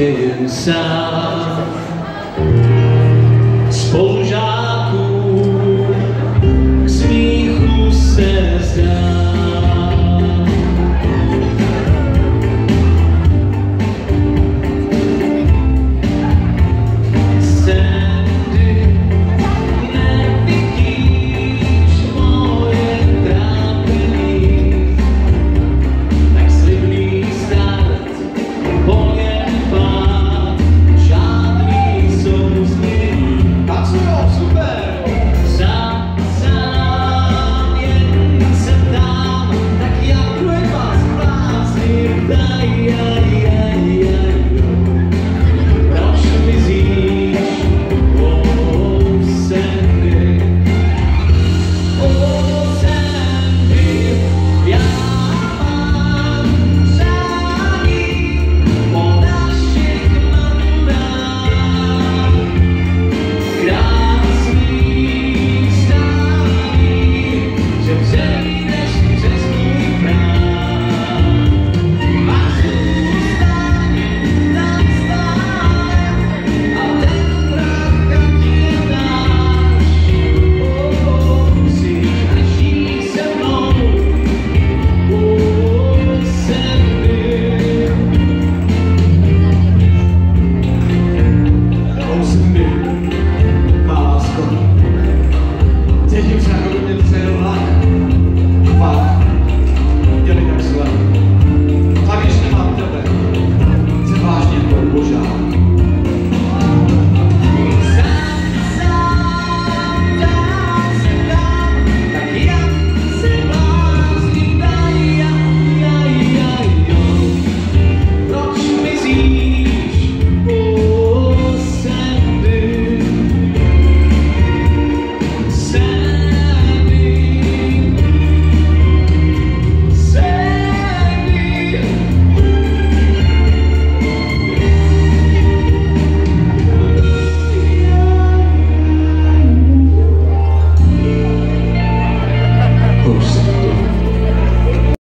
inside.